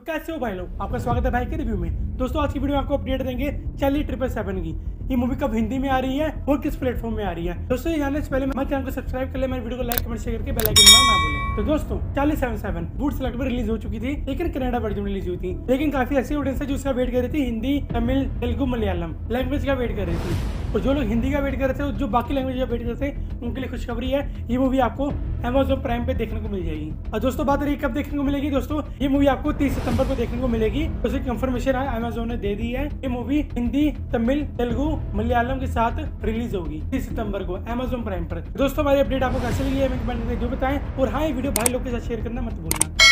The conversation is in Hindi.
कैसे हो भाई लोग? आपका स्वागत है भाई के रिव्यू में। दोस्तों, आज की वीडियो में आपको अपडेट देंगे चार्ली ट्रिपल सेवन की। ये मूवी कब हिंदी में आ रही है और किस प्लेटफॉर्म में आ रही है? दोस्तों, ये जानने से पहले मैं चैनल को सब्सक्राइब कर ले मेरे वीडियो को लाइक कमेंट शेयर करके बेल आइकन ना भूलें। तो दोस्तों Charlie seven seven Voot select में रिलीज़ हो चुकी थी, लेकिन कनाडा वर्जन रिलीज़ हुई थी। लेकिन काफ़ी ऐसी ऑडियंस है जो उसका वेट कर रही थी, हिंदी, तमिल, तेलुगु, मलयालम लैंग्वेज का वेट कर रही थी। और जो लोग हिंदी का वेट कर रहे थे जो बाकी लैंग्वेज का वेट कर रहे थे, उनके लिए खुशखबरी है, ये मूवी आपको अमेजोन प्राइम पे देखने को मिल जाएगी। और दोस्तों, बात रही कब देखने को मिलेगी? दोस्तों, ये मूवी आपको 30 सितंबर को देखने को मिलेगी। उसे कंफर्मेशन अमेजोन ने दे दी है ये मूवी हिंदी, तमिल, तेलुगु, मलयालम के साथ रिलीज़ होगी तीस सितंबर को अमेजोन प्राइम पर। दोस्तों, हमारी अपडेट आपको कैसे लगी है? जो बताएँ। और हाँ ये वीडियो भाई लोग के साथ शेयर करना मत भूलना।